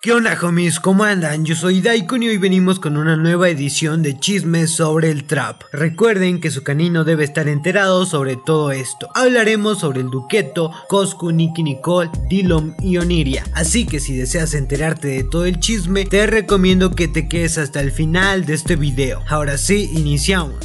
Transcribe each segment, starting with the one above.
¿Qué onda homies? ¿Cómo andan? Yo soy Daikon y hoy venimos con una nueva edición de chismes sobre el trap. Recuerden que su canino debe estar enterado sobre todo esto. Hablaremos sobre el Duqueto, Coscu, Nicky Nicole, Dillom y Oniria. Así que si deseas enterarte de todo el chisme, te recomiendo que te quedes hasta el final de este video. Ahora sí, iniciamos.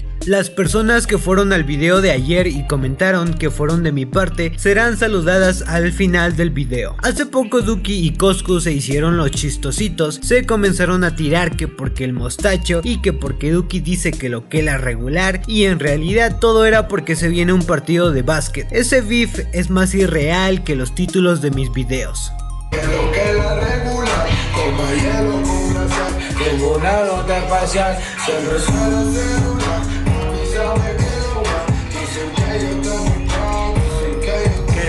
Las personas que fueron al video de ayer y comentaron que fueron de mi parte serán saludadas al final del video. Hace poco Duki y Coscu se hicieron los chistositos, se comenzaron a tirar que porque el mostacho y que porque Duki dice que lo que la regular y en realidad todo era porque se viene un partido de básquet. Ese beef es más irreal que los títulos de mis videos.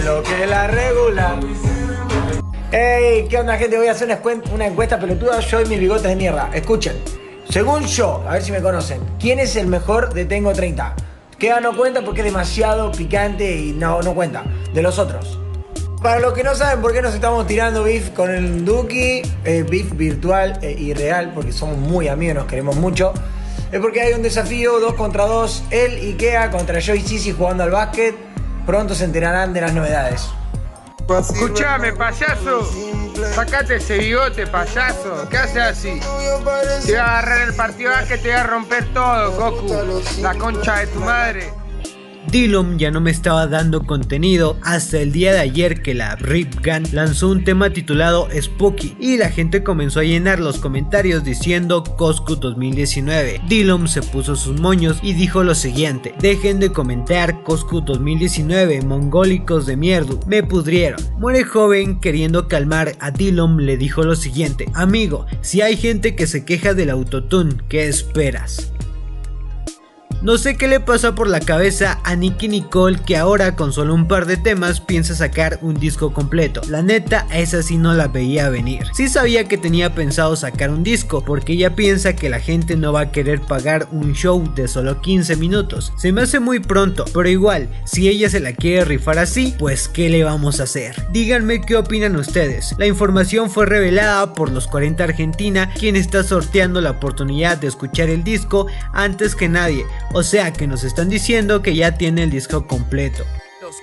Lo que la regula. Hey, ¿qué onda gente? Voy a hacer una, una encuesta pelotuda yo y mis bigotes de mierda. Escuchen. Según yo, a ver si me conocen, ¿quién es el mejor de Tengo 30? Queda no cuenta porque es demasiado picante y no, no cuenta. De los otros. Para los que no saben por qué nos estamos tirando beef con el Duki, beef virtual y real, porque somos muy amigos, nos queremos mucho, es porque hay un desafío 2 contra 2, él Ikea contra yo y Sisi jugando al básquet. Pronto se enterarán de las novedades. Escuchame, payaso. Sacate ese bigote, payaso. ¿Qué haces así? Te va a agarrar el partido que te va a romper todo, Goku. La concha de tu madre. Dillom ya no me estaba dando contenido hasta el día de ayer que la Rip Gun lanzó un tema titulado Spooky y la gente comenzó a llenar los comentarios diciendo Coscu 2019. Dillom se puso sus moños y dijo lo siguiente: Dejen de comentar Coscu 2019, mongólicos de mierda, me pudrieron. Muere joven queriendo calmar a Dillom le dijo lo siguiente: Amigo, si hay gente que se queja del autotune, ¿qué esperas? No sé qué le pasa por la cabeza a Nicky Nicole que ahora con solo un par de temas piensa sacar un disco completo. La neta, esa sí no la veía venir. Sí sabía que tenía pensado sacar un disco porque ella piensa que la gente no va a querer pagar un show de solo 15 minutos. Se me hace muy pronto, pero igual, si ella se la quiere rifar así, pues ¿qué le vamos a hacer? Díganme qué opinan ustedes. La información fue revelada por los 40 Argentina, quien está sorteando la oportunidad de escuchar el disco antes que nadie. O sea que nos están diciendo que ya tiene el disco completo.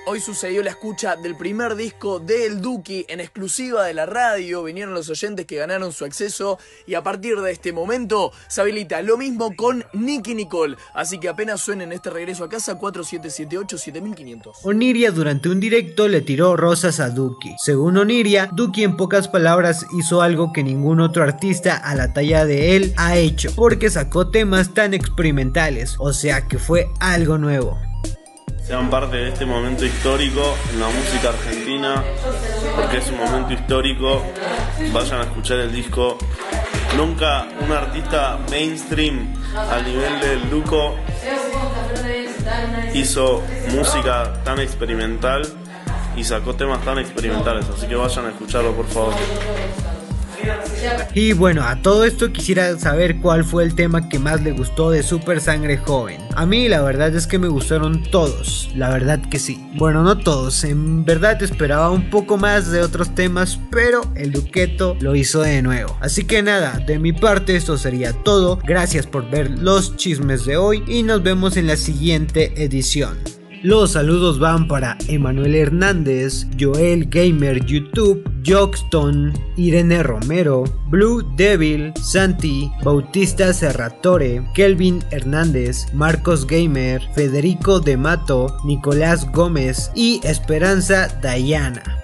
Hoy sucedió la escucha del primer disco de El Duki en exclusiva de la radio. Vinieron los oyentes que ganaron su acceso y a partir de este momento se habilita lo mismo con Nicky Nicole. Así que apenas suenen este regreso a casa 4778-7500. Oniria durante un directo le tiró rosas a Duki. Según Oniria, Duki en pocas palabras hizo algo que ningún otro artista a la talla de él ha hecho, porque sacó temas tan experimentales, o sea que fue algo nuevo. Sean parte de este momento histórico en la música argentina, porque es un momento histórico. Vayan a escuchar el disco. Nunca un artista mainstream al nivel del Luco hizo música tan experimental y sacó temas tan experimentales. Así que vayan a escucharlo, por favor. Y bueno, a todo esto quisiera saber cuál fue el tema que más le gustó de Super Sangre Joven. A mí la verdad es que me gustaron todos, la verdad que sí. Bueno, no todos, en verdad esperaba un poco más de otros temas, pero el Duqueto lo hizo de nuevo. Así que nada, de mi parte esto sería todo. Gracias por ver los chismes de hoy y nos vemos en la siguiente edición. Los saludos van para Emanuel Hernández, Joel Gamer YouTube, Jockston, Irene Romero, Blue Devil, Santi, Bautista Serratore, Kelvin Hernández, Marcos Gamer, Federico De Mato, Nicolás Gómez y Esperanza Dayana.